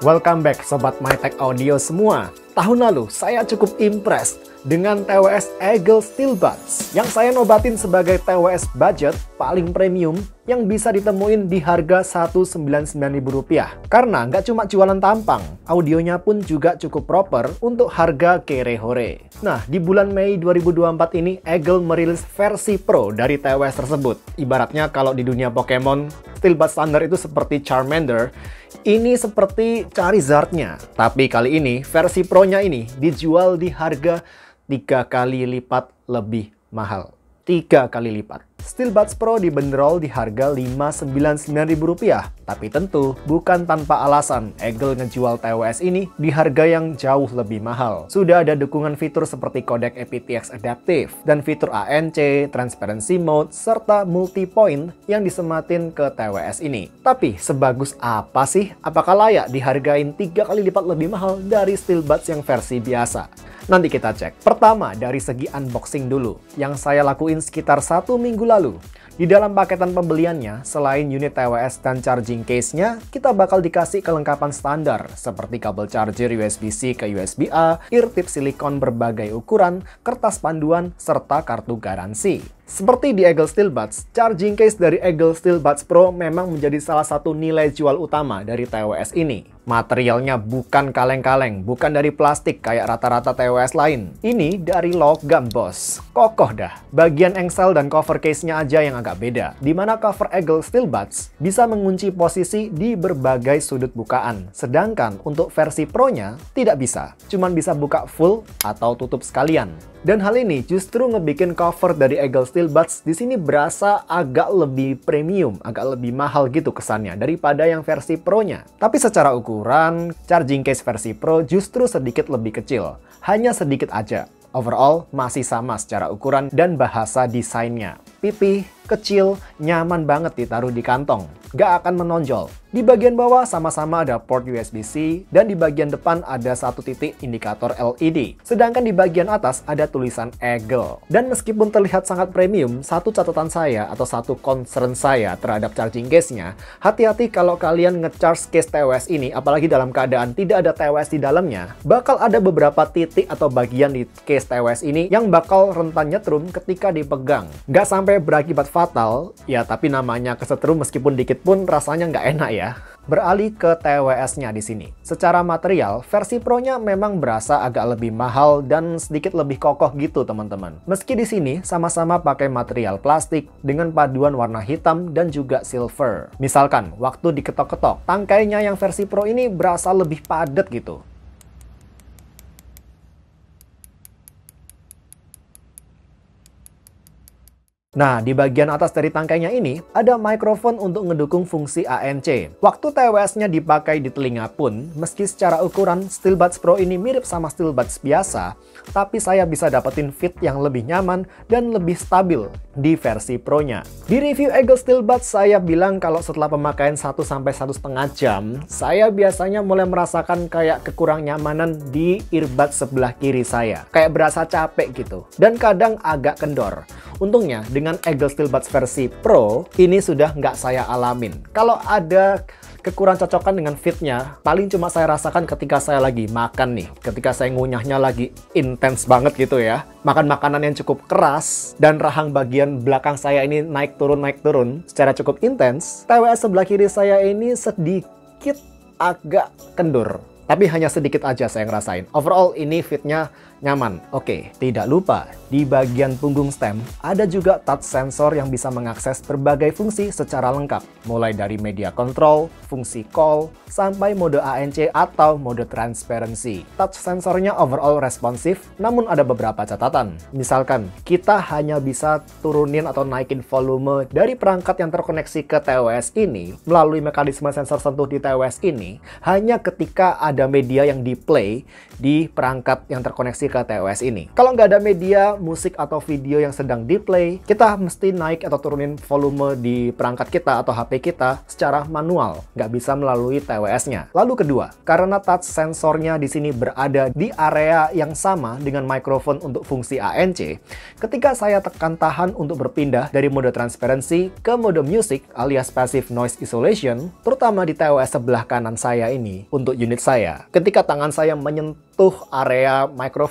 Welcome back Sobat MyTech Audio semua. Tahun lalu saya cukup impressed dengan TWS Eagle Steel Buds yang saya nobatin sebagai TWS budget paling premium yang bisa ditemuin di harga Rp199.000. Karena nggak cuma jualan tampang, audionya pun juga cukup proper untuk harga kere hore. Nah, di bulan Mei 2024 ini Eagle merilis versi Pro dari TWS tersebut. Ibaratnya kalau di dunia Pokemon, Steel Buds standar itu seperti Charmander, ini seperti Charizard-nya. Tapi kali ini, versi Pro-nya ini dijual di harga tiga kali lipat lebih mahal. Tiga kali lipat. Steelbuds Pro dibanderol di harga Rp599.000. Tapi tentu bukan tanpa alasan Eagle ngejual TWS ini di harga yang jauh lebih mahal. Sudah ada dukungan fitur seperti kodek aptX Adaptive dan fitur ANC, Transparency Mode, serta multi-point yang disematin ke TWS ini. Tapi sebagus apa sih? Apakah layak dihargain tiga kali lipat lebih mahal dari Steelbuds yang versi biasa? Nanti kita cek. Pertama, dari segi unboxing dulu, yang saya lakuin sekitar satu minggu lalu. Di dalam paketan pembeliannya, selain unit TWS dan charging case-nya, kita bakal dikasih kelengkapan standar seperti kabel charger USB-C ke USB-A, ear tip silikon berbagai ukuran, kertas panduan, serta kartu garansi. Seperti di Eagle Steel Buds, charging case dari Eagle Steel Buds Pro memang menjadi salah satu nilai jual utama dari TWS ini. Materialnya bukan kaleng-kaleng, bukan dari plastik kayak rata-rata TWS lain. Ini dari logam, bos. Kokoh dah. Bagian engsel dan cover case-nya aja yang agak beda. Di mana cover Eagle Steel Buds bisa mengunci posisi di berbagai sudut bukaan. Sedangkan untuk versi Pro-nya tidak bisa. Cuman bisa buka full atau tutup sekalian. Dan hal ini justru ngebikin cover dari Eagle Steel Buds di sini berasa agak lebih premium, agak lebih mahal gitu kesannya daripada yang versi Pro-nya. Tapi secara ukuran, charging case versi Pro justru sedikit lebih kecil, hanya sedikit aja. Overall, masih sama secara ukuran dan bahasa desainnya. Pipih, kecil, nyaman banget ditaruh di kantong. Gak akan menonjol. Di bagian bawah sama-sama ada port USB-C dan di bagian depan ada satu titik indikator LED. Sedangkan di bagian atas ada tulisan Eagle. Dan meskipun terlihat sangat premium, satu catatan saya atau satu concern saya terhadap charging case-nya, hati-hati kalau kalian nge-charge case TWS ini, apalagi dalam keadaan tidak ada TWS di dalamnya, bakal ada beberapa titik atau bagian di case TWS ini yang bakal rentan nyetrum ketika dipegang. Gak sampai berakibat fatal, ya tapi namanya kesetrum meskipun dikit pun rasanya nggak enak ya. Beralih ke TWS-nya di sini. Secara material, versi Pro-nya memang berasa agak lebih mahal dan sedikit lebih kokoh gitu teman-teman. Meski di sini sama-sama pakai material plastik dengan paduan warna hitam dan juga silver. Misalkan, waktu diketok-ketok, tangkainya yang versi Pro ini berasa lebih padat gitu. Nah, di bagian atas dari tangkainya ini, ada mikrofon untuk ngedukung fungsi ANC. Waktu TWS-nya dipakai di telinga pun, meski secara ukuran SteelBuds Pro ini mirip sama SteelBuds biasa, tapi saya bisa dapetin fit yang lebih nyaman dan lebih stabil di versi Pro-nya. Di review Eagle SteelBuds, saya bilang kalau setelah pemakaian 1-1,5 jam, saya biasanya mulai merasakan kayak kekurang nyamanan di earbud sebelah kiri saya. Kayak berasa capek gitu. Dan kadang agak kendor. Untungnya, dengan Eagle Steel Buds versi Pro, ini sudah nggak saya alamin. Kalau ada kekurang cocokan dengan fitnya, paling cuma saya rasakan ketika saya lagi makan nih. Ketika saya ngunyahnya lagi intens banget gitu ya. Makan makanan yang cukup keras, dan rahang bagian belakang saya ini naik turun naik turun secara cukup intens. TWS sebelah kiri saya ini sedikit agak kendur. Tapi hanya sedikit aja saya ngerasain. Overall ini fitnya nyaman. Oke, tidak lupa, di bagian punggung stem ada juga touch sensor yang bisa mengakses berbagai fungsi secara lengkap, mulai dari media control, fungsi call, sampai mode ANC atau mode transparency. Touch sensornya overall responsif, namun ada beberapa catatan. Misalkan, kita hanya bisa turunin atau naikin volume dari perangkat yang terkoneksi ke TWS ini melalui mekanisme sensor sentuh di TWS ini hanya ketika ada media yang di play di perangkat yang terkoneksi ke TOS ini. Kalau nggak ada media, musik atau video yang sedang di play, kita mesti naik atau turunin volume di perangkat kita atau HP kita secara manual, nggak bisa melalui TWS-nya. Lalu kedua, karena touch sensornya di sini berada di area yang sama dengan mikrofon untuk fungsi ANC, ketika saya tekan tahan untuk berpindah dari mode transparency ke mode music alias passive noise isolation, terutama di TWS sebelah kanan saya ini untuk unit saya. Ketika tangan saya menyentuh area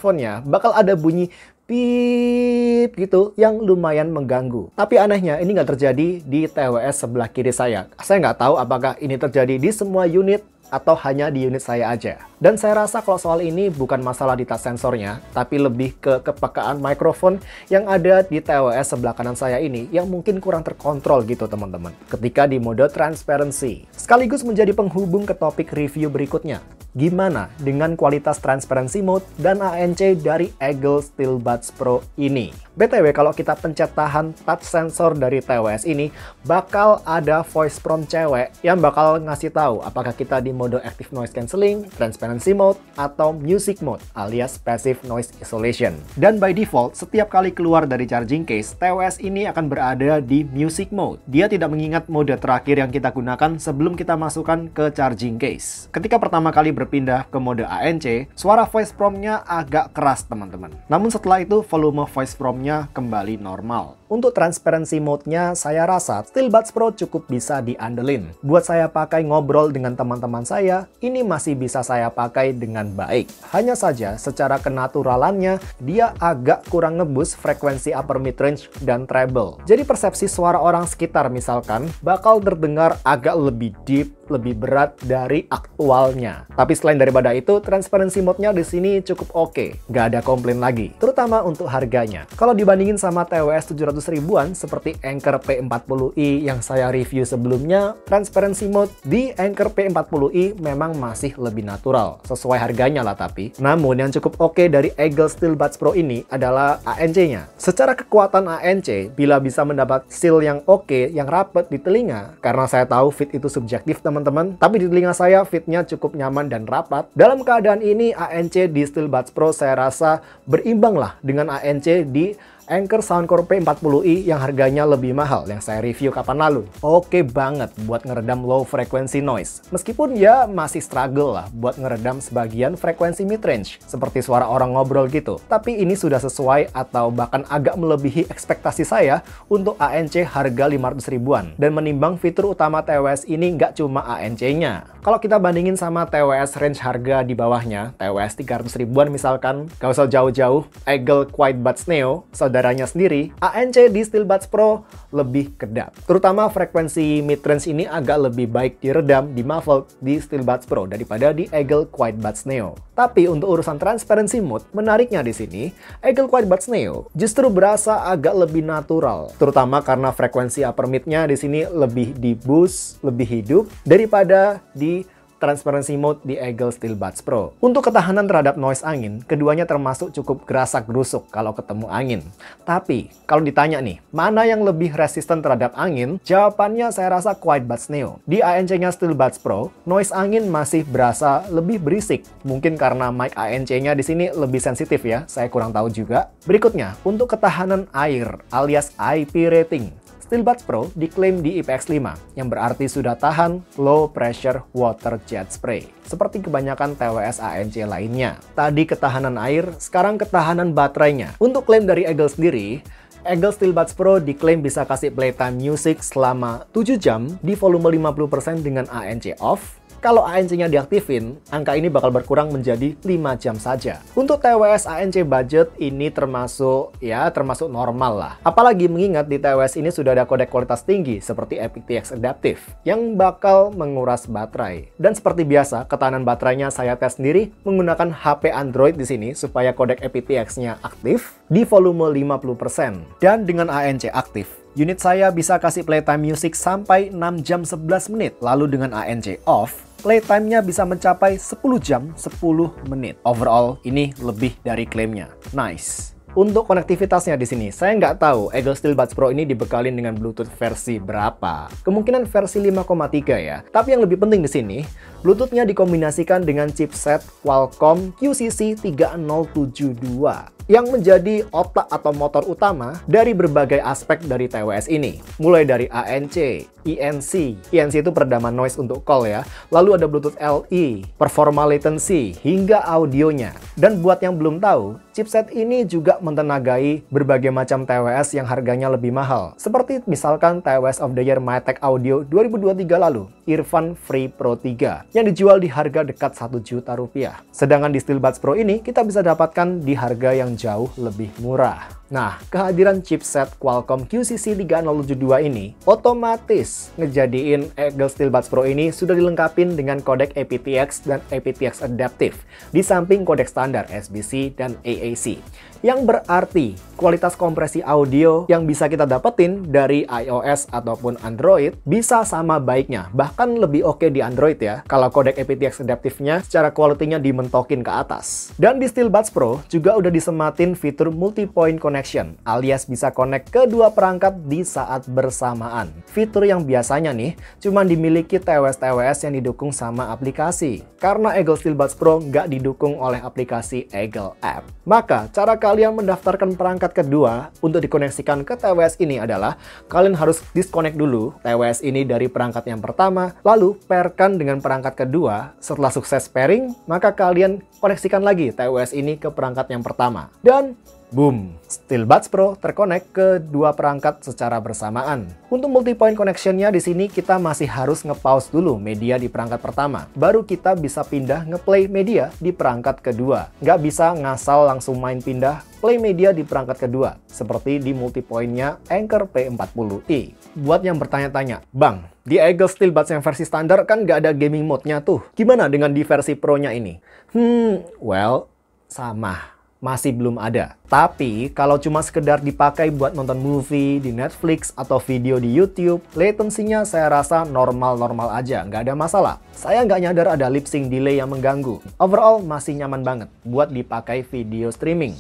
mikrofonnya, bakal ada bunyi pip gitu yang lumayan mengganggu. Tapi anehnya ini nggak terjadi di TWS sebelah kiri saya. Saya nggak tahu apakah ini terjadi di semua unit atau hanya di unit saya aja. Dan saya rasa kalau soal ini bukan masalah di touch sensornya, tapi lebih ke kepekaan mikrofon yang ada di TWS sebelah kanan saya ini yang mungkin kurang terkontrol gitu teman-teman. Ketika di mode transparency. Sekaligus menjadi penghubung ke topik review berikutnya. Gimana dengan kualitas transparency mode dan ANC dari Eagle Steelbuds Pro ini? BTW kalau kita pencet tahan touch sensor dari TWS ini, bakal ada voice prompt cewek yang bakal ngasih tahu apakah kita di mode active noise cancelling, transparency mode, atau music mode alias passive noise isolation. Dan by default, setiap kali keluar dari charging case, TWS ini akan berada di music mode. Dia tidak mengingat mode terakhir yang kita gunakan sebelum kita masukkan ke charging case. Ketika pertama kali berpindah ke mode ANC, suara voice prompt-nya agak keras teman-teman. Namun setelah itu volume voice prompt-nya kembali normal. Untuk transparency mode-nya, saya rasa SteelBuds Pro cukup bisa diandelin. Buat saya pakai ngobrol dengan teman-teman saya, ini masih bisa saya pakai dengan baik. Hanya saja, secara kenaturalannya, dia agak kurang ngebus frekuensi upper mid-range dan treble. Jadi persepsi suara orang sekitar misalkan, bakal terdengar agak lebih deep, lebih berat dari aktualnya. Tapi selain daripada itu, transparency mode-nya di sini cukup oke, okay. nggak ada komplain lagi. Terutama untuk harganya. Kalau dibandingin sama TWS 700 ribuan seperti Anchor P40i yang saya review sebelumnya, transparency mode di Anchor P40i memang masih lebih natural, sesuai harganya lah tapi. Namun yang cukup oke okay dari Eagle Steel Buds Pro ini adalah ANC-nya. Secara kekuatan ANC, bila bisa mendapat seal yang oke, okay, yang rapet di telinga, karena saya tahu fit itu subjektif teman-teman, tapi di telinga saya fitnya cukup nyaman dan rapat. Dalam keadaan ini, ANC di Steel Buds Pro saya rasa berimbang lah dengan ANC di Anchor Soundcore P40i yang harganya lebih mahal yang saya review kapan lalu. Oke banget buat ngeredam low frequency noise. Meskipun ya masih struggle lah buat ngeredam sebagian frekuensi mid-range, seperti suara orang ngobrol gitu. Tapi ini sudah sesuai atau bahkan agak melebihi ekspektasi saya untuk ANC harga 500 ribuan. Dan menimbang fitur utama TWS ini nggak cuma ANC-nya. Kalau kita bandingin sama TWS range harga di bawahnya, TWS 300 ribuan misalkan, gak usah jauh-jauh, Eagle Quiet Buds Neo, saudara saudaranya sendiri, ANC di SteelBuds Pro lebih kedap. Terutama frekuensi mid-range ini agak lebih baik diredam di muffled di SteelBuds Pro daripada di Eagle Quiet Buds Neo. Tapi untuk urusan transparency mode, menariknya di sini, Eagle Quiet Buds Neo justru berasa agak lebih natural, terutama karena frekuensi upper mid-nya di sini lebih di boost, lebih hidup daripada di transparency mode di Eagle Steel Buds Pro. Untuk ketahanan terhadap noise angin, keduanya termasuk cukup gerasak gerusuk kalau ketemu angin. Tapi, kalau ditanya nih, mana yang lebih resisten terhadap angin? Jawabannya saya rasa Quiet Buds Neo. Di ANC-nya Steel Buds Pro, noise angin masih berasa lebih berisik. Mungkin karena mic ANC-nya di sini lebih sensitif ya, saya kurang tahu juga. Berikutnya, untuk ketahanan air alias IP rating. SteelBuds Pro diklaim di IPX5, yang berarti sudah tahan low pressure water jet spray, seperti kebanyakan TWS ANC lainnya. Tadi ketahanan air, sekarang ketahanan baterainya. Untuk klaim dari Eagle sendiri, Eagle SteelBuds Pro diklaim bisa kasih playtime music selama 7 jam di volume 50% dengan ANC off, kalau ANC-nya diaktifin, angka ini bakal berkurang menjadi 5 jam saja. Untuk TWS ANC budget ini termasuk ya termasuk normal lah. Apalagi mengingat di TWS ini sudah ada kodek kualitas tinggi seperti aptX Adaptive yang bakal menguras baterai. Dan seperti biasa, ketahanan baterainya saya tes sendiri menggunakan HP Android di sini supaya kodek aptX-nya aktif di volume 50%. Dan dengan ANC aktif, unit saya bisa kasih playtime music sampai 6 jam 11 menit. Lalu dengan ANC off, playtime-nya bisa mencapai 10 jam 10 menit. Overall, ini lebih dari klaimnya. Nice. Untuk konektivitasnya di sini, saya nggak tahu Eagle Steel Buds Pro ini dibekalin dengan Bluetooth versi berapa. Kemungkinan versi 5,3 ya. Tapi yang lebih penting di sini, Bluetoothnya dikombinasikan dengan chipset Qualcomm QCC 3072 yang menjadi otak atau motor utama dari berbagai aspek dari TWS ini. Mulai dari ANC, ENC, ENC itu peredaman noise untuk call ya, lalu ada Bluetooth LE, performa latency, hingga audionya. Dan buat yang belum tahu, chipset ini juga mentenagai berbagai macam TWS yang harganya lebih mahal. Seperti misalkan TWS of the Year MyTech Audio 2023 lalu, Irfan Free Pro 3, yang dijual di harga dekat 1 juta rupiah. Sedangkan di SteelBuds Pro ini, kita bisa dapatkan di harga yang jauh lebih murah. Nah, kehadiran chipset Qualcomm QCC 3072 ini otomatis ngejadiin Eagle SteelBuds Pro ini sudah dilengkapi dengan kodek aptX dan aptX Adaptive, di samping kodek standar SBC dan AAC yang berarti kualitas kompresi audio yang bisa kita dapetin dari iOS ataupun Android bisa sama baiknya, bahkan lebih oke okay di Android ya, kalau kodek aptX adaptifnya secara kualitinya dimentokin ke atas. Dan di SteelBuds Pro juga udah disematin fitur multi-point connection, alias bisa connect kedua perangkat di saat bersamaan. Fitur yang biasanya nih, cuma dimiliki TWS-TWS yang didukung sama aplikasi. Karena Eagle SteelBuds Pro nggak didukung oleh aplikasi Eagle App. Maka, cara kalian mendaftarkan perangkat kedua untuk dikoneksikan ke TWS ini adalah kalian harus disconnect dulu TWS ini dari perangkat yang pertama, lalu pairkan dengan perangkat kedua. Setelah sukses pairing, maka kalian koneksikan lagi TWS ini ke perangkat yang pertama. Dan Boom! SteelBuds Pro terkonek ke dua perangkat secara bersamaan. Untuk multi-point connection-nya di sini kita masih harus nge-pause dulu media di perangkat pertama. Baru kita bisa pindah nge-play media di perangkat kedua. Nggak bisa ngasal langsung main pindah play media di perangkat kedua, seperti di multi-point-nya Anchor P40i. Buat yang bertanya-tanya, Bang, di Eagle SteelBuds yang versi standar kan nggak ada gaming mode-nya tuh. Gimana dengan di versi Pro-nya ini? Hmm, well, sama masih belum ada. Tapi kalau cuma sekedar dipakai buat nonton movie di Netflix atau video di YouTube, latensinya saya rasa normal-normal aja, nggak ada masalah. Saya nggak nyadar ada lip sync delay yang mengganggu. Overall masih nyaman banget buat dipakai video streaming.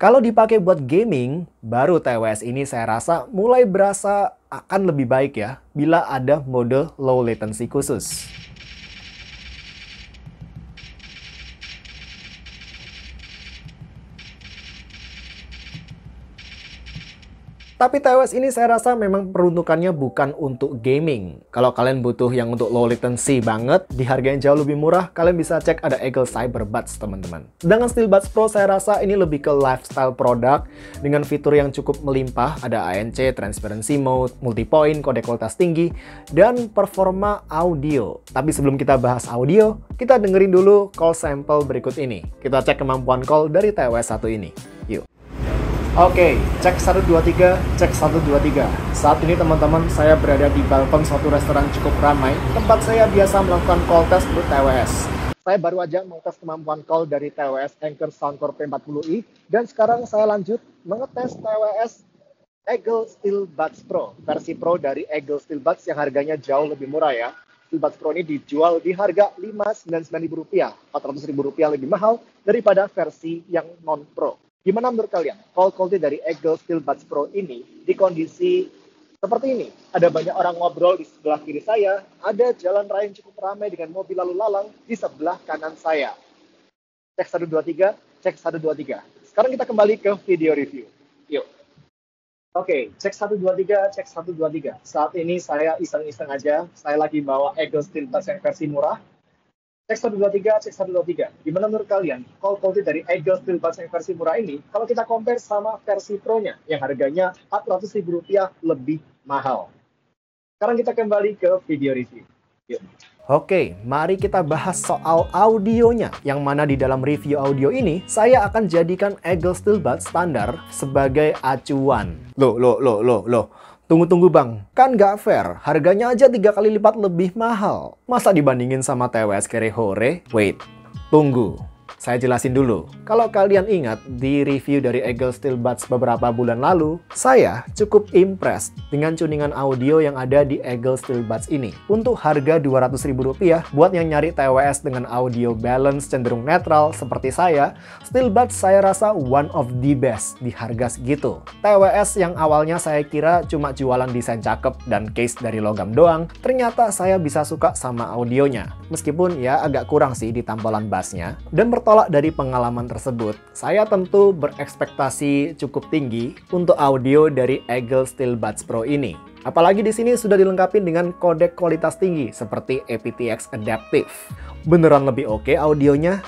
Kalau dipakai buat gaming, baru TWS ini saya rasa mulai berasa akan lebih baik ya bila ada mode low latency khusus. Tapi TWS ini saya rasa memang peruntukannya bukan untuk gaming. Kalau kalian butuh yang untuk low latency banget, di harga yang jauh lebih murah, kalian bisa cek ada Eagle Cyberbuds teman-teman. Sedangkan SteelBuds Pro saya rasa ini lebih ke lifestyle product dengan fitur yang cukup melimpah, ada ANC, transparency mode, multi-point, kode kualitas tinggi, dan performa audio. Tapi sebelum kita bahas audio, kita dengerin dulu call sample berikut ini. Kita cek kemampuan call dari TWS 1 ini. Yuk. Oke, cek 123, cek 123. Saat ini teman-teman saya berada di balkon suatu restoran cukup ramai, tempat saya biasa melakukan call test untuk TWS. Saya baru aja mengetes kemampuan call dari TWS Anchor Soundcore P40i, dan sekarang saya lanjut mengetes TWS Eagle Steel Buds Pro, versi Pro dari Eagle Steel Buds yang harganya jauh lebih murah ya. Steel Buds Pro ini dijual di harga Rp599.000, Rp400.000 lebih mahal daripada versi yang non-pro. Gimana menurut kalian call quality dari Eagle Steel Buds Pro ini di kondisi seperti ini? Ada banyak orang ngobrol di sebelah kiri saya, ada jalan raya yang cukup ramai dengan mobil lalu lalang di sebelah kanan saya. Cek 123, cek 123. Sekarang kita kembali ke video review. Yuk. Oke, okay, cek 123, cek 123. Saat ini saya iseng-iseng aja, saya lagi bawa Eagle Steel Buds yang versi murah Cek 123, cek 123. Gimana menurut kalian? Call quality dari Eagle Steel Buds yang versi murah ini, kalau kita compare sama versi Pro-nya, yang harganya Rp400.000 lebih mahal. Sekarang kita kembali ke video review. Yuk. Oke, mari kita bahas soal audionya. Yang mana di dalam review audio ini, saya akan jadikan Eagle Steel Buds standar sebagai acuan. Loh, loh, loh, loh, loh. Tunggu-tunggu bang, kan nggak fair. Harganya aja tiga kali lipat lebih mahal. Masa dibandingin sama TWS Hore? Wait, tunggu. Saya jelasin dulu. Kalau kalian ingat di review dari Eagle Steel Buds beberapa bulan lalu, saya cukup impressed dengan tuningan audio yang ada di Eagle Steel Buds ini. Untuk harga Rp200.000 buat yang nyari TWS dengan audio balance cenderung netral seperti saya, Steel Buds saya rasa one of the best di harga segitu. TWS yang awalnya saya kira cuma jualan desain cakep dan case dari logam doang, ternyata saya bisa suka sama audionya. Meskipun ya agak kurang sih di tampilan bassnya. Dan bertolak dari pengalaman tersebut, saya tentu berekspektasi cukup tinggi untuk audio dari Eagle Steel Buds Pro ini. Apalagi di sini sudah dilengkapi dengan kodek kualitas tinggi seperti aptX Adaptive. Beneran lebih oke okay audionya?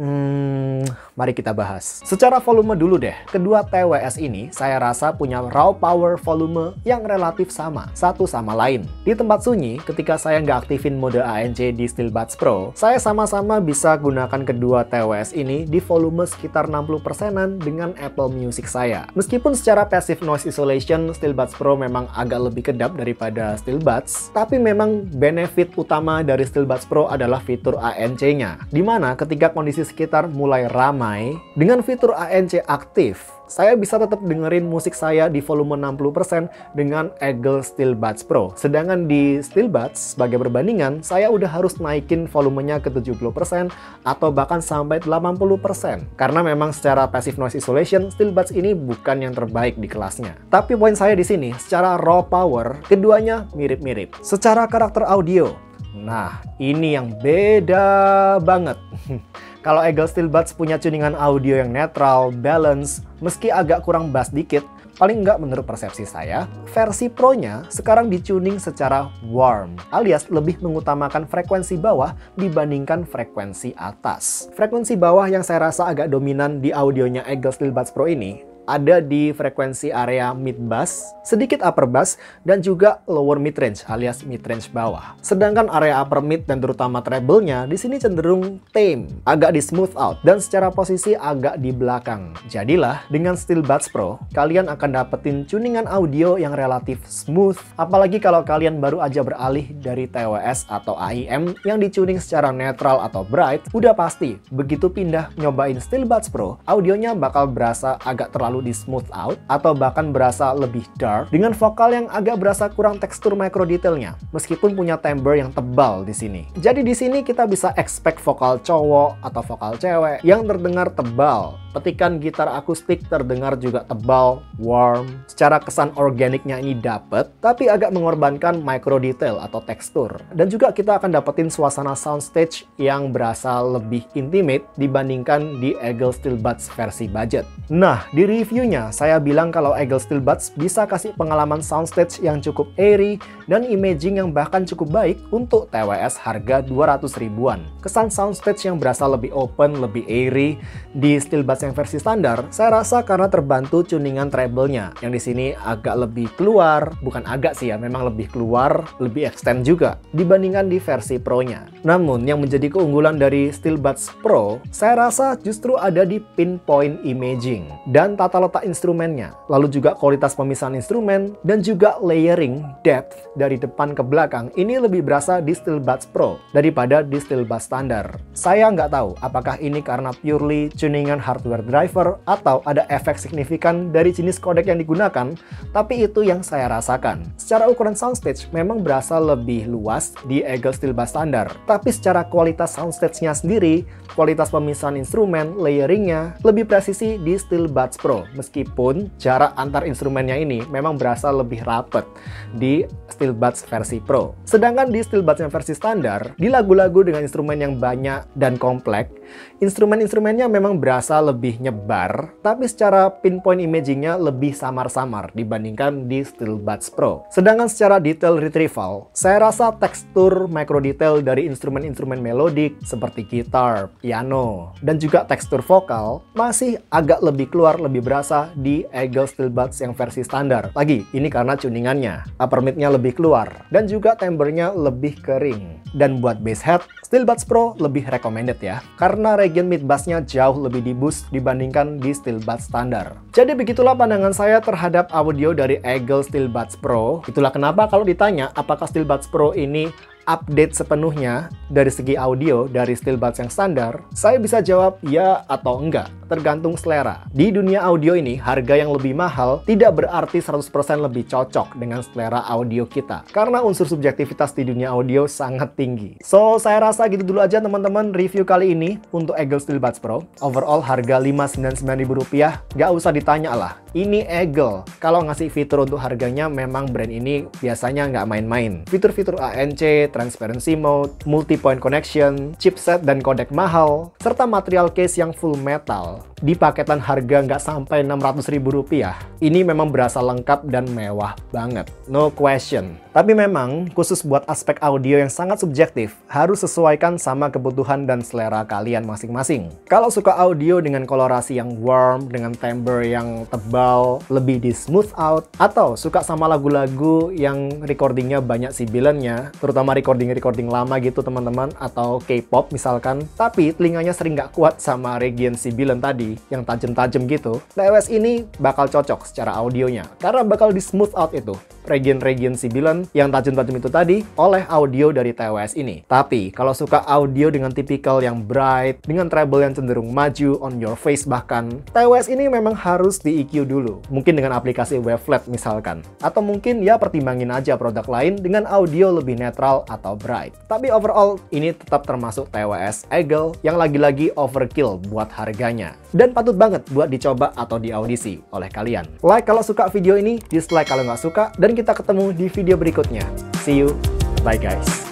Hmm, mari kita bahas. Secara volume dulu deh. Kedua TWS ini saya rasa punya raw power volume yang relatif sama, satu sama lain. Di tempat sunyi, ketika saya nggak aktifin mode ANC di SteelBuds Pro, saya sama-sama bisa gunakan kedua TWS ini di volume sekitar 60%an dengan Apple Music saya. Meskipun secara passive noise isolation, SteelBuds Pro memang agak lebih kedap daripada SteelBuds, tapi memang benefit utama dari SteelBuds Pro adalah fitur ANC-nya, di mana ketika kondisi sekitar mulai ramai, dengan fitur ANC aktif, saya bisa tetap dengerin musik saya di volume 60% dengan Eagle Steel Buds Pro. Sedangkan di Steel Buds, sebagai perbandingan, saya udah harus naikin volumenya ke 70% atau bahkan sampai 80%. Karena memang secara passive noise isolation, Steel Buds ini bukan yang terbaik di kelasnya. Tapi poin saya di sini, secara raw power, keduanya mirip-mirip. Secara karakter audio, nah ini yang beda banget. Kalau Eagle Steel Buds punya tuningan audio yang netral, balance, meski agak kurang bass dikit, paling nggak menurut persepsi saya, versi Pro-nya sekarang dituning secara warm, alias lebih mengutamakan frekuensi bawah dibandingkan frekuensi atas. Frekuensi bawah yang saya rasa agak dominan di audionya Eagle Steel Buds Pro ini ada di frekuensi area mid bass, sedikit upper bass, dan juga lower mid range alias mid range bawah. Sedangkan area upper mid dan terutama treble-nya di sini cenderung tame, agak di smooth out, dan secara posisi agak di belakang. Jadilah dengan Steel Buds Pro, kalian akan dapetin tuningan audio yang relatif smooth, apalagi kalau kalian baru aja beralih dari TWS atau AIM yang dituning secara netral atau bright, udah pasti begitu pindah nyobain Steel Buds Pro, audionya bakal berasa agak terlalu terlalu di smooth out atau bahkan berasa lebih dark dengan vokal yang agak berasa kurang tekstur micro detailnya meskipun punya timbre yang tebal di sini. Jadi di sini kita bisa expect vokal cowok atau vokal cewek yang terdengar tebal Petikan gitar akustik terdengar juga tebal, warm. Secara kesan organiknya ini dapet, tapi agak mengorbankan micro detail atau tekstur. Dan juga kita akan dapetin suasana soundstage yang berasa lebih intimate dibandingkan di Eagle Steel Buds versi budget. Nah, di reviewnya saya bilang kalau Eagle Steel Buds bisa kasih pengalaman soundstage yang cukup airy dan imaging yang bahkan cukup baik untuk TWS harga 200 ribuan. Kesan soundstage yang berasa lebih open, lebih airy di Steel Buds yang versi standar, saya rasa karena terbantu tuningan treble-nya yang di sini agak lebih keluar, bukan agak sih ya, memang lebih keluar, lebih extend juga dibandingkan di versi Pro-nya. Namun yang menjadi keunggulan dari Steelbuds Pro, saya rasa justru ada di pinpoint imaging dan tata letak instrumennya, lalu juga kualitas pemisahan instrumen dan juga layering depth dari depan ke belakang ini lebih berasa di Steelbuds Pro daripada di Steelbuds standar. Saya nggak tahu apakah ini karena purely tuningan hardware hardware driver atau ada efek signifikan dari jenis kodek yang digunakan, tapi itu yang saya rasakan. Secara ukuran soundstage memang berasa lebih luas di Eagle Steel Bass standar, tapi secara kualitas soundstage-nya sendiri, kualitas pemisahan instrumen, layeringnya, lebih presisi di Steel Buds Pro, meskipun jarak antar instrumennya ini memang berasa lebih rapet di Steel Buds versi Pro. Sedangkan di Steel Buds yang versi standar, di lagu-lagu dengan instrumen yang banyak dan kompleks, instrumen-instrumennya memang berasa lebih lebih nyebar, tapi secara pinpoint imagingnya lebih samar-samar dibandingkan di SteelBuds Pro. Sedangkan secara detail retrieval, saya rasa tekstur micro detail dari instrumen-instrumen melodik seperti gitar, piano, dan juga tekstur vokal masih agak lebih keluar, lebih berasa di Eagle SteelBuds yang versi standar. Lagi, ini karena tuningannya. Upper mid-nya lebih keluar, dan juga timbre-nya lebih kering. Dan buat bass head, SteelBuds Pro lebih recommended ya, karena region mid bass-nya jauh lebih di boost dibandingkan di SteelBuds standar. Jadi begitulah pandangan saya terhadap audio dari Eagle SteelBuds Pro. Itulah kenapa kalau ditanya apakah SteelBuds Pro ini update sepenuhnya dari segi audio dari Steelbuds yang standar, saya bisa jawab ya atau enggak, tergantung selera. Di dunia audio ini, harga yang lebih mahal tidak berarti 100% lebih cocok dengan selera audio kita. Karena unsur subjektivitas di dunia audio sangat tinggi. So, saya rasa gitu dulu aja teman-teman review kali ini untuk Eagle Steelbuds Pro. Overall harga Rp599.000, nggak usah ditanya lah. Ini Eagle. Kalau ngasih fitur untuk harganya, memang brand ini biasanya nggak main-main. Fitur-fitur ANC, transparency mode, multi-point connection, chipset dan codec mahal, serta material case yang full metal. Di paketan harga nggak sampai Rp600.000, ini memang berasa lengkap dan mewah banget. No question. Tapi memang, khusus buat aspek audio yang sangat subjektif, harus sesuaikan sama kebutuhan dan selera kalian masing-masing. Kalau suka audio dengan kolorasi yang warm, dengan timbre yang tebal, lebih di smooth out, atau suka sama lagu-lagu yang recordingnya banyak sibilannya, terutama recording-recording lama gitu teman-teman, atau K-pop misalkan, tapi telinganya sering nggak kuat sama region sibilan tadi, yang tajam-tajam gitu, TWS ini bakal cocok secara audionya karena bakal di smooth out itu region-region sibilan yang tajam-tajam itu tadi oleh audio dari TWS ini. Tapi kalau suka audio dengan tipikal yang bright, dengan treble yang cenderung maju, on your face bahkan, TWS ini memang harus di EQ dulu. Mungkin dengan aplikasi Wavelet misalkan. Atau mungkin ya pertimbangin aja produk lain dengan audio lebih netral atau bright. Tapi overall ini tetap termasuk TWS Eagle yang lagi-lagi overkill buat harganya dan patut banget buat dicoba atau diaudisi oleh kalian. Like kalau suka video ini, dislike kalau nggak suka, kita ketemu di video berikutnya. See you, bye guys.